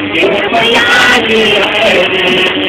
我们亚洲，河。